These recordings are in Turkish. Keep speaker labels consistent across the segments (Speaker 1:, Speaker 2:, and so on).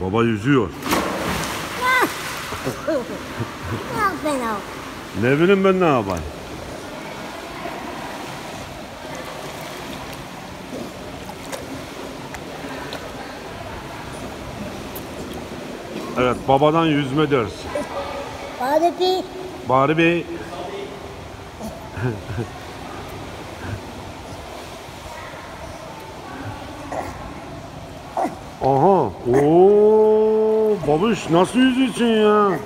Speaker 1: Baba yüzüyor.
Speaker 2: Ne yap ben o?
Speaker 1: Ne bileyim ben ne yapayım. Evet babadan yüzme dersi.
Speaker 2: Bari bir
Speaker 1: Bari Bey. Aha. Oo, babuş nasıl yüzüyorsun ya?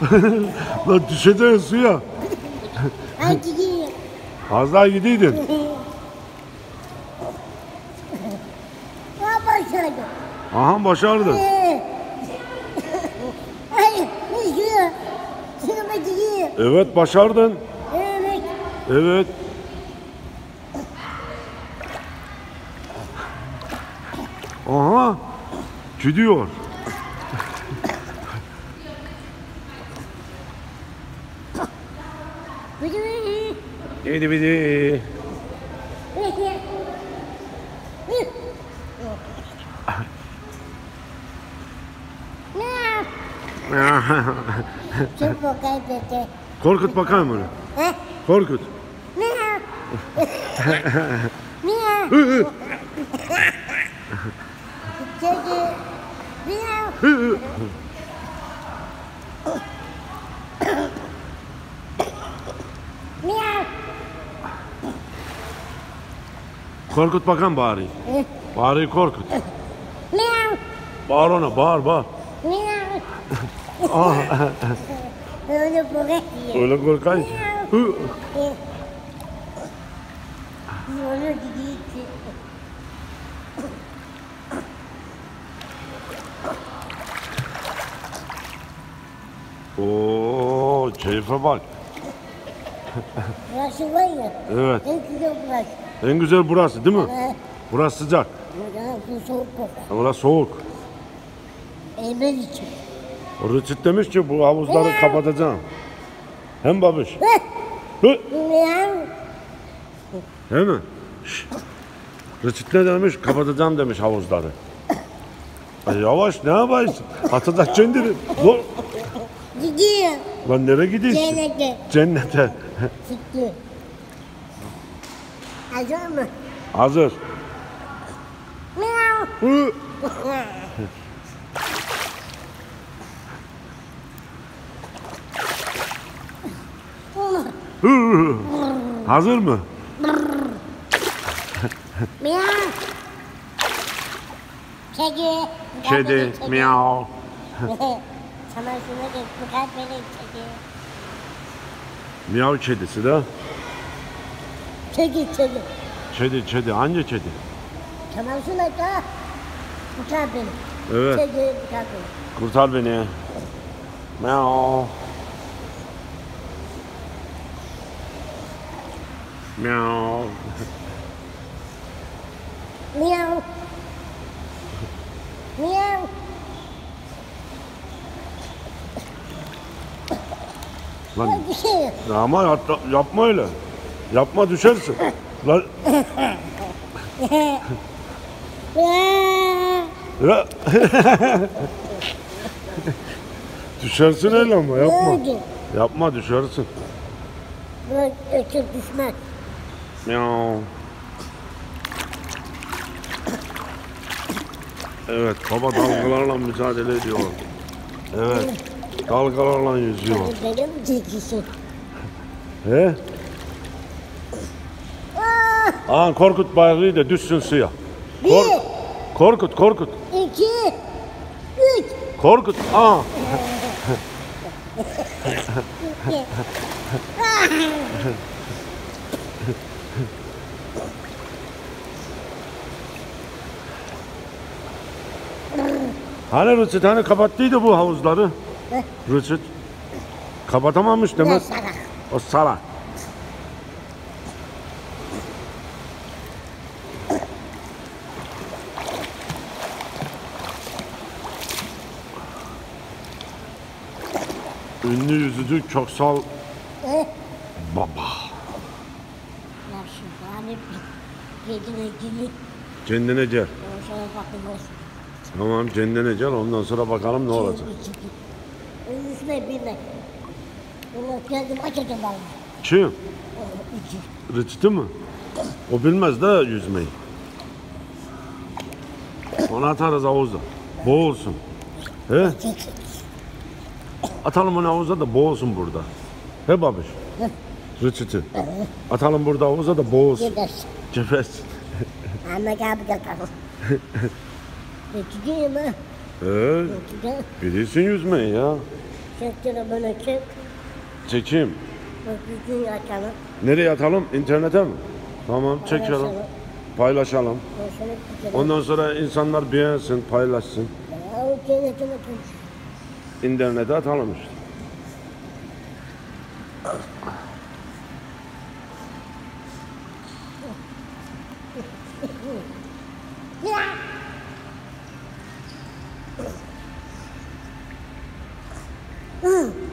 Speaker 1: Lan düşeceksin suya.
Speaker 2: hadi gidiyor.
Speaker 1: Az daha gidiydin.
Speaker 2: Ne başardın?
Speaker 1: Aha başardın.
Speaker 2: Ee.
Speaker 1: Evet başardın.
Speaker 2: Evet.
Speaker 1: Evet. Aha. Gidiyor.
Speaker 2: Gidiyor.
Speaker 1: Gidi bidi.
Speaker 2: Kaybetti.
Speaker 1: Korkut bakayım onu. Korkut.
Speaker 2: Miau. Miau.
Speaker 1: Hı, hı.
Speaker 2: Kedi. Miau. Miau.
Speaker 1: Korkut bakayım bari.
Speaker 2: Eh,
Speaker 1: Bari korkut. Bağır ona bağır bağır.
Speaker 2: Miau.
Speaker 1: Ah,
Speaker 2: Öyle diye.
Speaker 1: öyle.
Speaker 2: Eh. Yolu gidiyor.
Speaker 1: Oo, keyfe bak.
Speaker 2: Burası var ya.
Speaker 1: Evet.
Speaker 2: En güzel burası.
Speaker 1: En güzel burası değil mi?
Speaker 2: Ha,
Speaker 1: Burası sıcak.
Speaker 2: Burada bu soğuk.
Speaker 1: Burası soğuk.
Speaker 2: Eğmen için.
Speaker 1: Rıçıt demiş ki bu havuzları kapatacağım. Hem babuş.
Speaker 2: Heh.
Speaker 1: Hı. Değil mi? Rıçıt ne demiş? Kapatacağım demiş havuzları. Ay yavaş ne yaparsın? Atacak kendini.
Speaker 2: Gidiyor.
Speaker 1: lan nereye gidiyorsun?
Speaker 2: Cennete.
Speaker 1: Cennete.
Speaker 2: Çıktı. Hazır mı?
Speaker 1: Hazır.
Speaker 2: Miau.
Speaker 1: Hazır mı?
Speaker 2: Miau. Kedi.
Speaker 1: Kedi, miau.
Speaker 2: Çamaşırına git. Bu kalp beni kedi.
Speaker 1: Miyav kedisi de.
Speaker 2: Kedi kedi.
Speaker 1: Kedi, kedi. Hangi kedi?
Speaker 2: Çamaşırına da. Kalp beni.
Speaker 1: Evet.
Speaker 2: Bu kalp beni.
Speaker 1: Kurtar beni. Miau. Miau.
Speaker 2: Miau. Miau.
Speaker 1: Lan ya ama yapma, yapma öyle. Yapma düşersin. Lan düşersin öyle ama yapma. Yapma düşersin. Miau. Evet baba dalgalarla mücadele ediyor. Evet. Dalgalarla yüzüyor.
Speaker 2: Beni mi çekiyorsun?
Speaker 1: He?
Speaker 2: Ah!
Speaker 1: Aa Korkut bayrağı da düşsün suya.
Speaker 2: Bir,
Speaker 1: Kork- Korkut, Korkut,
Speaker 2: iki, üç.
Speaker 1: Korkut. Aa. Hani Rıçıt hani kapattıydı bu havuzları?
Speaker 2: Ne?
Speaker 1: Rıçıt. Kapatamamış
Speaker 2: Ne
Speaker 1: demek.
Speaker 2: salak.
Speaker 1: O salak. Ünlü yüzücü Köksal
Speaker 2: Eh,
Speaker 1: Baba.
Speaker 2: Nasıl? Yani gecine girip
Speaker 1: Kendine gel. Tamam kendine gel ondan sonra bakalım ne olacak.
Speaker 2: Üstüne geldim açacağım ben.
Speaker 1: Kim? Rıçtı mı? O bilmez de yüzmeyi. Onu atarız havuza. Boğulsun. He? Atalım onu havuza da boğulsun burada. He babiş? Rıçıtı. Atalım burada havuza da boğulsun. Cefes.
Speaker 2: Ama gel bir bakalım. Geçeceğim ha.
Speaker 1: He?
Speaker 2: Geçeceğim.
Speaker 1: Bilirsin yüzmeyi ya.
Speaker 2: Çektiğine böyle çek.
Speaker 1: Çekeyim.
Speaker 2: Bakıyorsun açalım.
Speaker 1: Nereye atalım? İnternete mi? Tamam çekelim.
Speaker 2: Paylaşalım.
Speaker 1: Paylaşalım.
Speaker 2: Ondan sonra gidelim.
Speaker 1: Ondan sonra insanlar beğensin, paylaşsın.
Speaker 2: Ya o.
Speaker 1: İnternete atalım işte.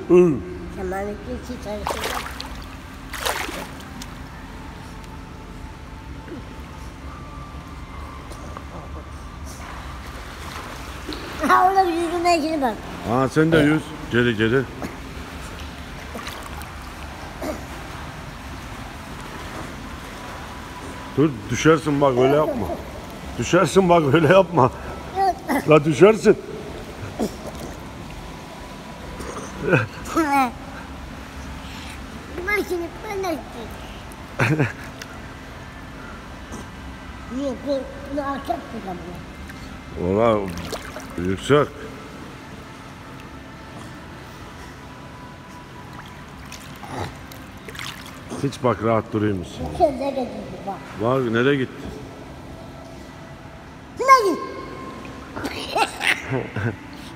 Speaker 1: Hı.
Speaker 2: Tamam iki. Ha orada yüzünden şimdi bak.
Speaker 1: Aa sen de yüz. Geri geri. Dur düşersin bak öyle yapma. Düşersin bak öyle yapma. La düşersin.
Speaker 2: Ben de Niye bu alçak kullanıyor?
Speaker 1: Ola yüksek. Hiç bak rahat duruyor musun?
Speaker 2: Sen ne dedin bak.
Speaker 1: Bak nereye gitti?
Speaker 2: Ne git?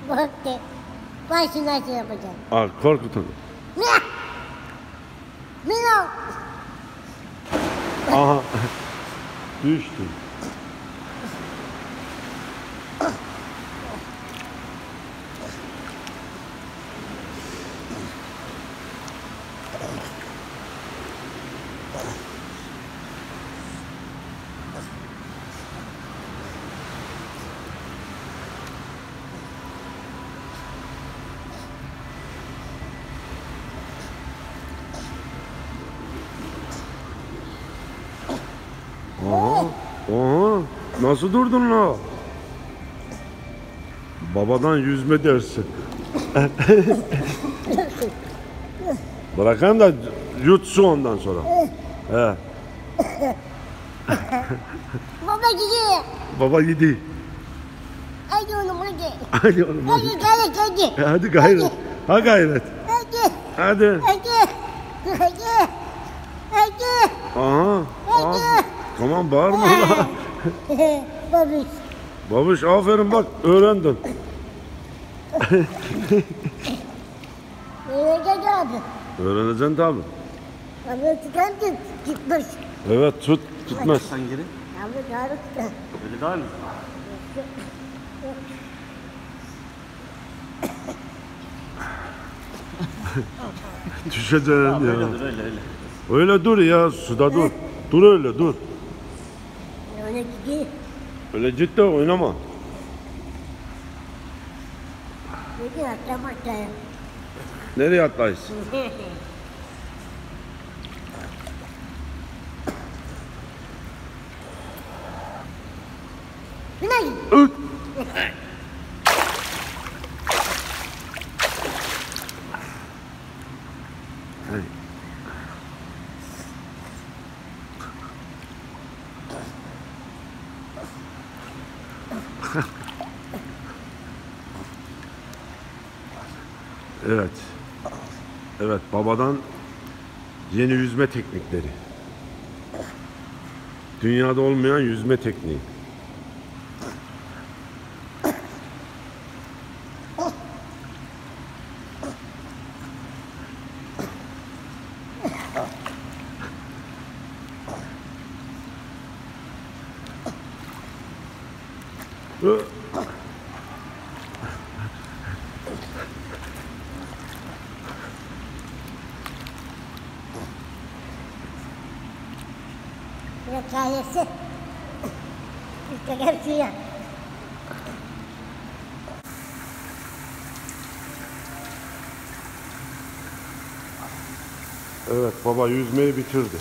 Speaker 2: Bak şimdi nasıl yapacağım.
Speaker 1: Aa korkutun.
Speaker 2: Ne? Mino.
Speaker 1: Aha. Düştü. Aha. Aha. Nasıl durdun la? Babadan yüzme dersi. Bırakayım da yutsu ondan sonra. He.
Speaker 2: Baba gidiyor.
Speaker 1: Baba gidi.
Speaker 2: Hadi oğlum hadi.
Speaker 1: Hadi oğlum hadi.
Speaker 2: Hadi hadi hadi.
Speaker 1: Hadi gayret. Ha gayret.
Speaker 2: Hadi.
Speaker 1: Hadi.
Speaker 2: Hadi. Hadi. Hadi.
Speaker 1: Aha. Aha. Tamam bağırma
Speaker 2: Babiş.
Speaker 1: Babuş aferin bak öğrendin.
Speaker 2: Öğrenecek abi.
Speaker 1: Öğreneceksin tabi.
Speaker 2: Abi tıkandı. Gitmiş.
Speaker 1: Evet tut tutmaz.
Speaker 3: Sen geri.
Speaker 2: Abi daha tıkan.
Speaker 3: Öyle daha mı?
Speaker 1: Düşeceksin ya.
Speaker 3: Öyle dur öyle öyle.
Speaker 1: Öyle dur ya suda dur. Dur öyle dur.
Speaker 2: Öyle
Speaker 1: ciddi oynama.
Speaker 2: Dedi atlamak.
Speaker 1: Nereye. Öt. Hey. Evet. Evet babadan yeni yüzme teknikleri. Dünyada olmayan yüzme tekniği. Ö-
Speaker 2: Hikayesi. İşte gerçeği.
Speaker 1: Evet baba yüzmeyi bitirdi.